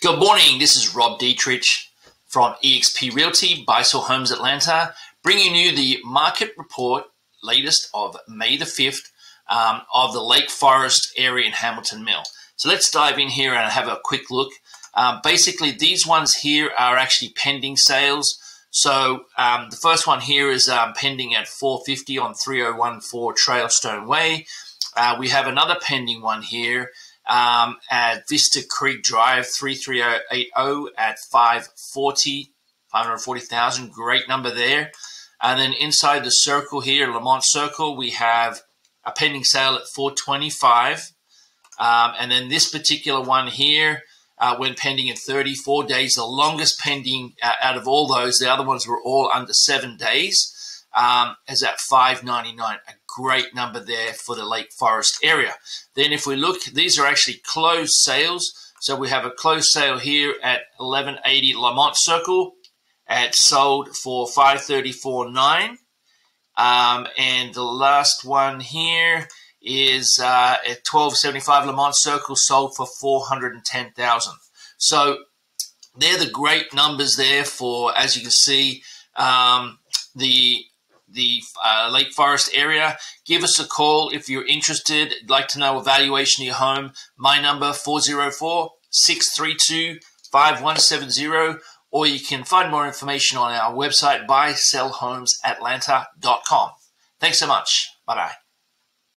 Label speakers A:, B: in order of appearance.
A: Good morning. This is Rob Dietrich from eXp Realty, Buy Homes Atlanta, bringing you the market report, latest of May the 5th, um, of the Lake Forest area in Hamilton Mill. So let's dive in here and have a quick look. Um, basically, these ones here are actually pending sales. So um, the first one here is um, pending at 450 on 3014 Trailstone Way. Uh, we have another pending one here um, at Vista Creek Drive 33080 at 540, 540,000. Great number there. And then inside the circle here, Lamont Circle, we have a pending sale at 425. Um, and then this particular one here uh, went pending in 34 days, the longest pending uh, out of all those. The other ones were all under seven days. Um, is at 599, a great number there for the Lake Forest area. Then if we look, these are actually closed sales. So we have a closed sale here at 1180 Lamont Circle at sold for 534.9. Um, and the last one here is uh, at 1275 Lamont Circle sold for 410,000. So they're the great numbers there for, as you can see, um, the the uh, Lake Forest area. Give us a call if you're interested. like to know a valuation of your home. My number 404 632 5170 or you can find more information on our website buysellhomesatlanta.com. Thanks so much. Bye bye.